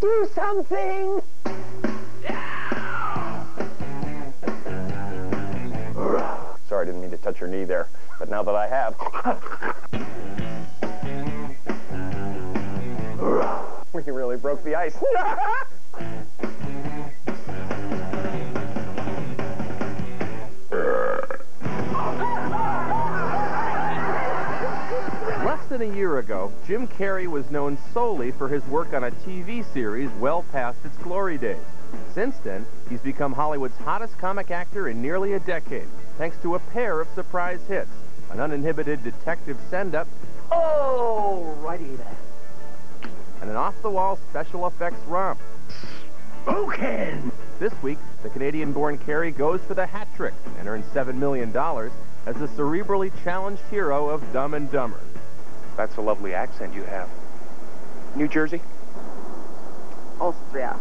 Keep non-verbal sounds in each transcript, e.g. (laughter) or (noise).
do something. Sorry, I didn't mean to touch your knee there, but now that I have. (laughs) we really broke the ice. (laughs) than a year ago, Jim Carrey was known solely for his work on a TV series well past its glory days. Since then, he's become Hollywood's hottest comic actor in nearly a decade, thanks to a pair of surprise hits, an uninhibited detective send-up, Oh, righty then. and an off-the-wall special effects romp. Spoken. This week, the Canadian-born Carrey goes for the hat trick and earns $7 million as the cerebrally challenged hero of Dumb and Dumber. That's a lovely accent you have. New Jersey? Austria.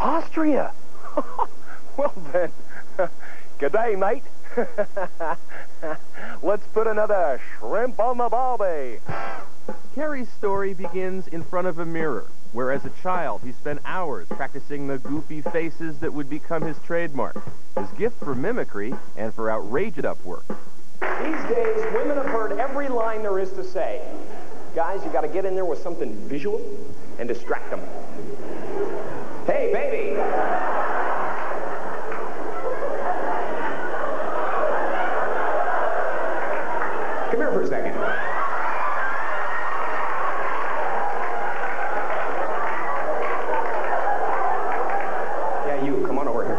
Austria! (laughs) well then, (laughs) good day, mate. (laughs) Let's put another shrimp on the barbie. Carrey's story begins in front of a mirror, where as a child he spent hours practicing the goofy faces that would become his trademark, his gift for mimicry and for outrageous up work. These days, women have heard every line there is to say. Guys, you got to get in there with something visual and distract them. Hey, baby! Come here for a second. Yeah, you, come on over here.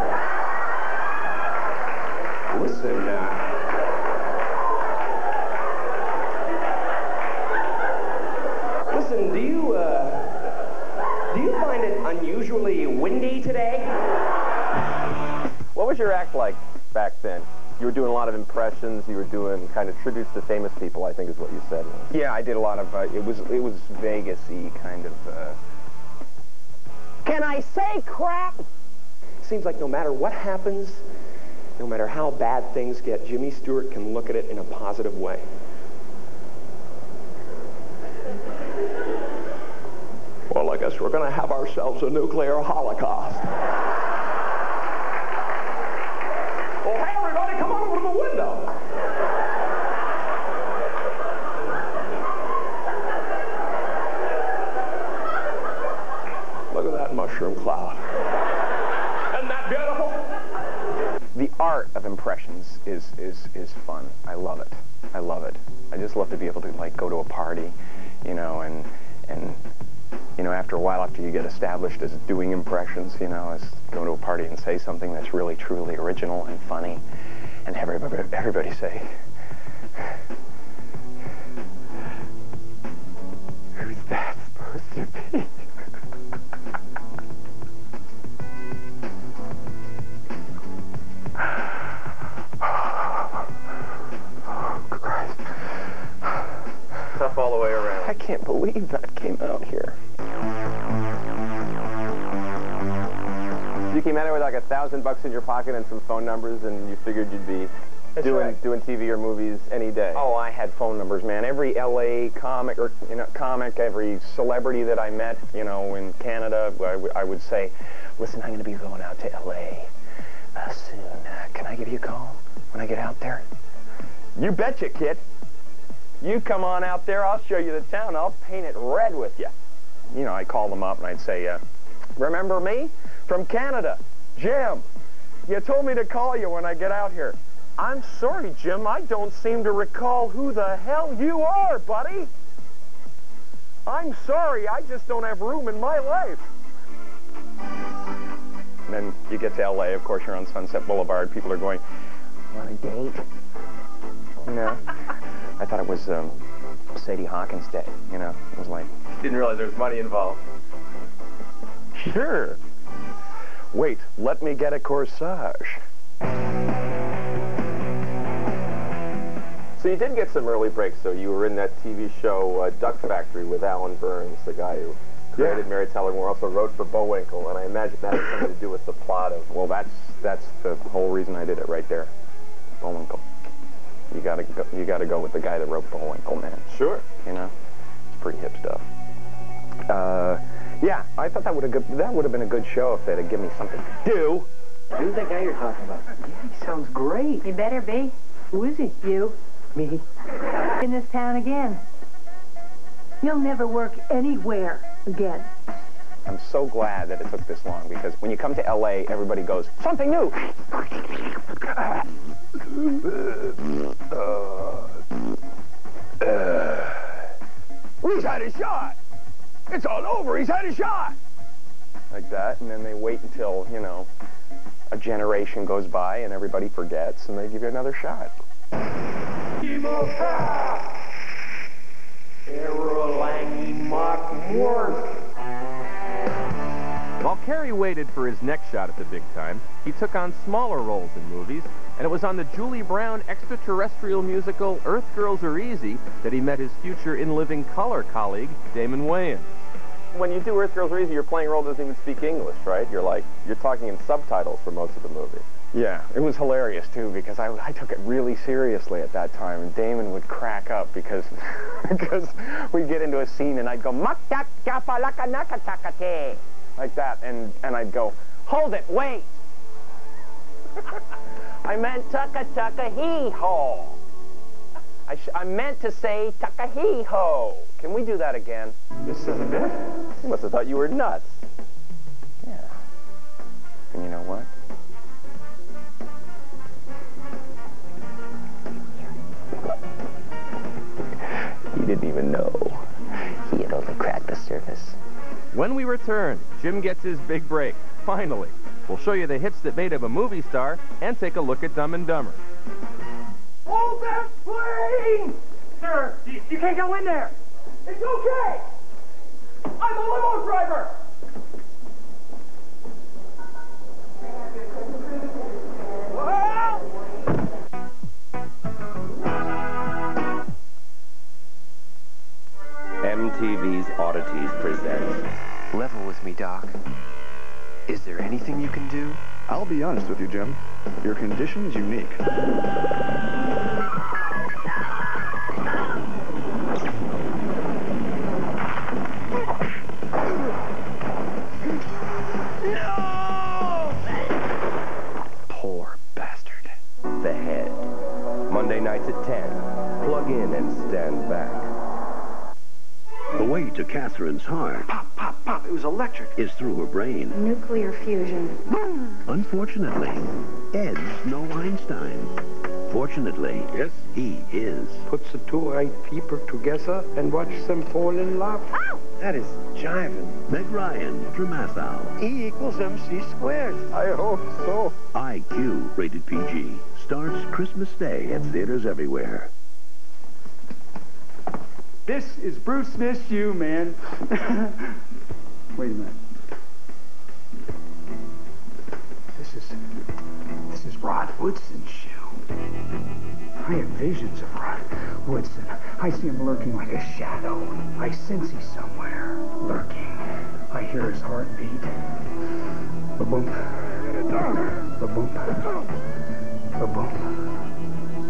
Listen, uh, Listen, do you, uh, do you find it unusually windy today? What was your act like back then? You were doing a lot of impressions. You were doing kind of tributes to famous people. I think is what you said. Yeah, I did a lot of, uh, it was it was Vegas-y kind of, uh, Can I say crap? Seems like no matter what happens, no matter how bad things get, Jimmy Stewart can look at it in a positive way. Guess we're going to have ourselves a nuclear holocaust. Well, hey, everybody, come on over to the window. Look at that mushroom cloud. Isn't that beautiful? the art of impressions is, is, is fun. I love it. I love it. I just love to be able to like go to a party, you know, and, and, you know, after a while, after you get established as doing impressions, you know, as go to a party and say something that's really, truly original and funny, and have everybody, everybody say, who's that supposed to be? Oh, Christ. Tough all the way around. I can't believe that came out here. Came out here with like a thousand bucks in your pocket and some phone numbers, and you figured you'd be That's doing right. doing TV or movies any day. Oh, I had phone numbers, man. Every LA comic or you know comic, every celebrity that I met, you know, in Canada, I would say, "Listen, I'm going to be going out to LA uh, soon. Uh, can I give you a call when I get out there?" You betcha, kid. You come on out there, I'll show you the town. I'll paint it red with you. You know, I'd call them up and I'd say, uh, Remember me? From Canada. Jim. You told me to call you when I get out here. I'm sorry, Jim. I don't seem to recall who the hell you are, buddy. I'm sorry. I just don't have room in my life. and then you get to LA. Of course, you're on Sunset Boulevard. People are going, "Want a date?" No. (laughs) I thought it was um, Sadie Hawkins Day. You know, it was like, Didn't realize there was money involved. Sure. Wait, let me get a corsage. So you did get some early breaks, though. You were in that TV show uh, Duck Factory with Allan Burns, the guy who created Mary Tyler Moore, also wrote for Bullwinkle, and I imagine that had something to do with the plot of. well, that's that's the whole reason I did it right there. Bullwinkle. You gotta go, you gotta go with the guy that wrote Bullwinkle, man. Sure. You know, it's pretty hip stuff. I thought that would have that would have been a good show if they'd have given me something to do. Who's that guy you're talking about? Yeah, he sounds great. He better be. Who is he? You. Me? In this town again. You'll never work anywhere again. I'm so glad that it took this long because when you come to LA, everybody goes, something new. Uh, uh, He's had a shot. It's all over. He's had a shot. Like that, and then they wait until, you know, a generation goes by and everybody forgets, and they give you another shot. While Carrey waited for his next shot at the big time, he took on smaller roles in movies, and it was on the Julie Brown extraterrestrial musical Earth Girls Are Easy that he met his future in living color colleague, Damon Wayans. When you do Earth Girls Easy, your playing role doesn't even speak English, right? You're like, you're talking in subtitles for most of the movie. Yeah, it was hilarious too because I, I took it really seriously at that time, and Damon would crack up because (laughs) because we'd get into a scene and I'd go like that, and and I'd go, "Hold it, wait." (laughs) I meant tucka tucka hee ho. I, I meant to say tucka hee ho. Can we do that again? This isn't it. You must have thought you were nuts. Yeah. And you know what? He didn't even know. He had only cracked the surface. When we return, Jim gets his big break. Finally. We'll show you the hits that made him a movie star and take a look at Dumb and Dumber. Hold that plane! Sir, you, you can't go in there. It's okay. I'm the limo driver. MTV's Oddities presents Level with me, Doc. Is there anything you can do? I'll be honest with you, Jim. Your condition is unique. Nights at 10. Plug in and stand back. The way to Catherine's heart Pop, pop, pop. It was electric. is through her brain. Nuclear fusion. Unfortunately, Ed's no Einstein. Fortunately, Yes? he is. Puts the two right people together and watch them fall in love. Oh! That is jiving. Meg Ryan, Dramathal. E equals MC squared. I hope so. IQ, rated PG. Starts Christmas Day at theaters everywhere. This is Bruce Smith's shoe, man. (laughs) Wait a minute. This is this is Rod Woodson's shoe. I have visions of Rod Woodson. I see him lurking like a shadow. I sense he's somewhere lurking. I hear his heartbeat. Ba boom. Ba-boom.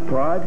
Rod,